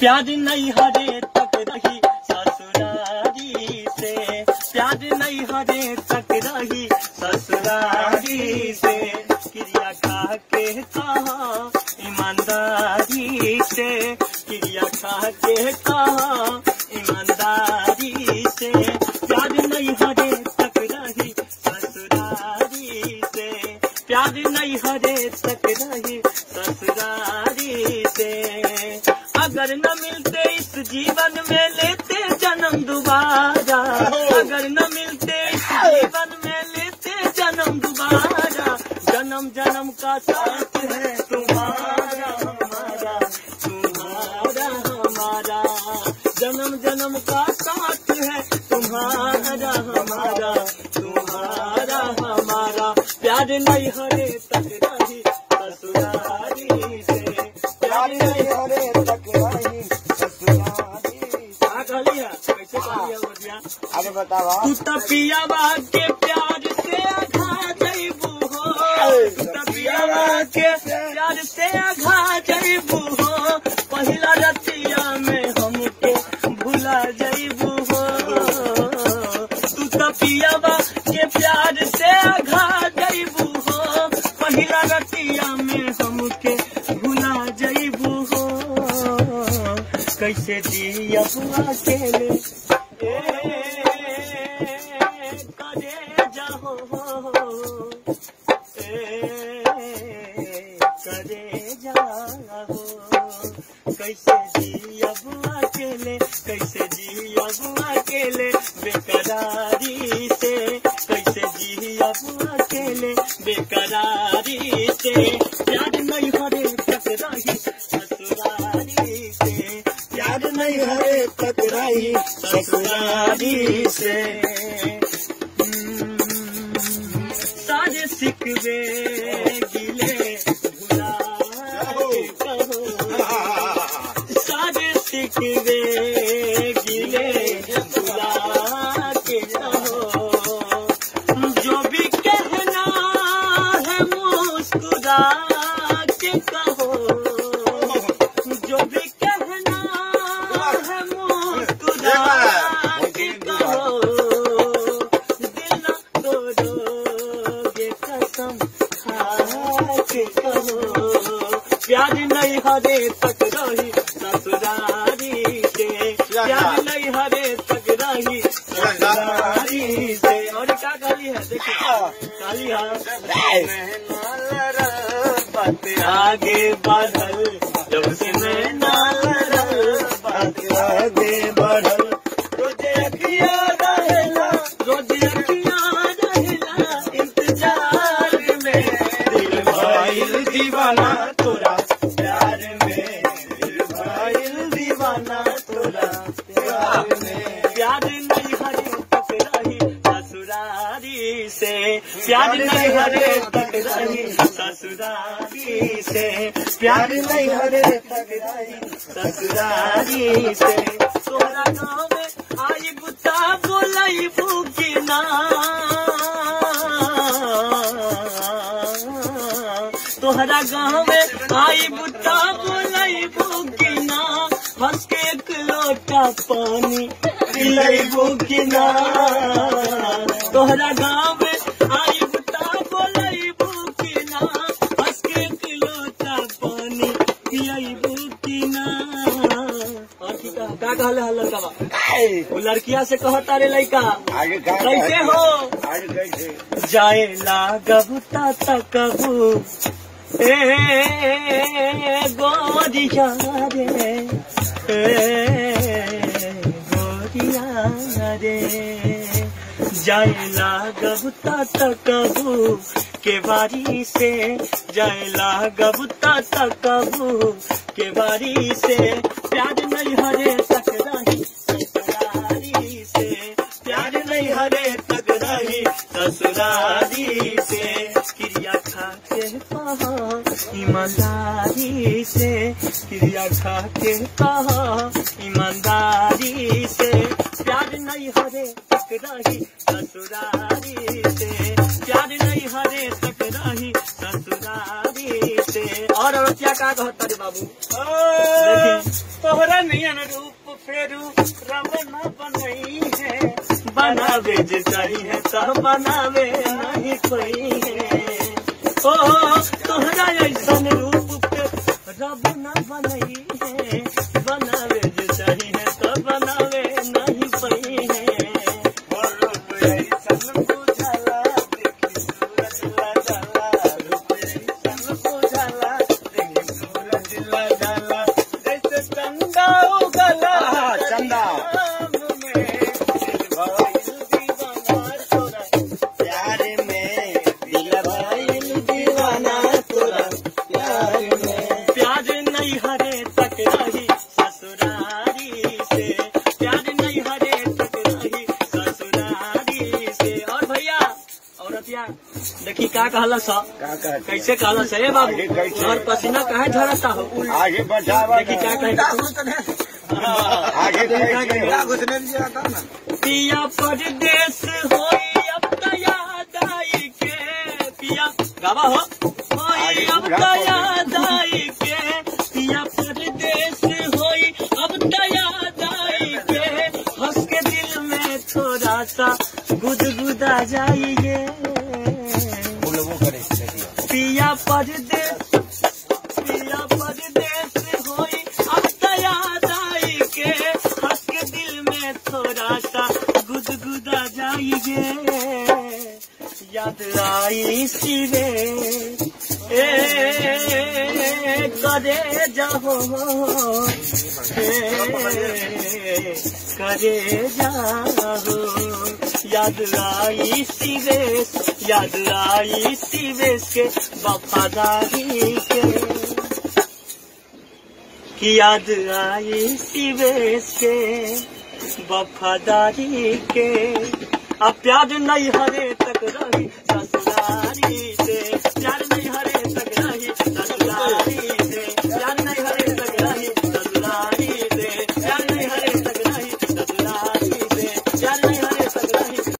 प्यार नहीं हरे तक रही ससुरारी से प्यार नहीं हरे तक रही ससुरारी से क्रिया के कहा ईमानदारी से क्रिया के कहा ईमानदारी से प्यार नहीं हरे तक रही ससुरारी से प्यार नहीं हरे तक रही ससुरारी अगर न मिलते इस जीवन में लेते जन्म दोबारा। अगर न मिलते इस जीवन में लेते जन्म दोबारा। जन्म जन्म का साथ है तुम्हारा, हमारा तुम्हारा, हमारा। जन्म जन्म का साथ है तुम्हारा, हमारा तुम्हारा, हमारा। प्यार नहीं हरे तक रही ससुरारी अरे बतावा तू तपियावा के प्यार से आघा जइबू हो तपिया के प्यार से आघा कैसे दिया बुआ के ले करे जाहो करे जाहो कैसे जिया बुआ अकेले कैसे जिया बुआ अकेले बेकरारी से। कैसे जिया बुआ अकेले बेकरारी से। ससुरारी से। सारे सिकवे गिले हरे तक रही ससुरारी से। प्यार नहीं हरे तक रही ससुरारी से। और क्या गाली है देखिए। गाली है। आगे बादल जब से प्यार नहीं हरे तक रही ससुरारी से। प्यार नहीं हरे तक रही ससुरारी से। तोहरा गाँव में आई बुता बोलाई भूखी ना। तोहरा गाँव में आई बुता बोलाई भूखी ना। हंस के एक लोटा पानी पिलाई भूखी ना। तोहरा गाँव में आई कहले वो लड़किया से कहता रे लड़का कैसे हो? जाए लागबू ता कबू। ए गोरिया रे ए गोरिया रे जाए लागबू के बारी से जाए लागबू ता कबू के बारी से प्यार नहीं हरे ससुरारी से प्यार नहीं हरे तक रही ससुरारी से। ईमानदारी से क्रिया खा के कहा। ईमानदारी से प्यार नहीं हरे तक रही ससुरारी से। प्यार नहीं हरे तक रही ससुरारी से। और हमार औरतिया का कहता रे बाबू? तोहरा नियन रूप फेरू रब न बनई है। बनावे जे है तो बनावे नहीं कोई है। ओ रूप पे रब न बनई है बनावे जे चाहिए तो बनावे नहीं कोई है और का कहला सा? का कैसे कहला सा? बाबू और पसीना काहे झरता हो? आगे बढ़ावा देखी क्या कहे? आगे कैसे पिया परदेश होई अब त याद आई के। पिया गावा हो? होई अब त याद आई के। पिया परदेश होई अब त याद आई के। हंस के दिल में थोड़ा सा गुदगुदा जाइए परदेश पिया परदेश होई। अब त याद आई के हंस दिल में थोड़ा सा गुदगुदा जाइए। याद आई सिरे करे जाओ। करे जाओ। याद आई सिवेश याद आई सिवेश के वफादारी के। याद आई सिवेश के वफादारी के। अब प्यार नहीं हरे तक रही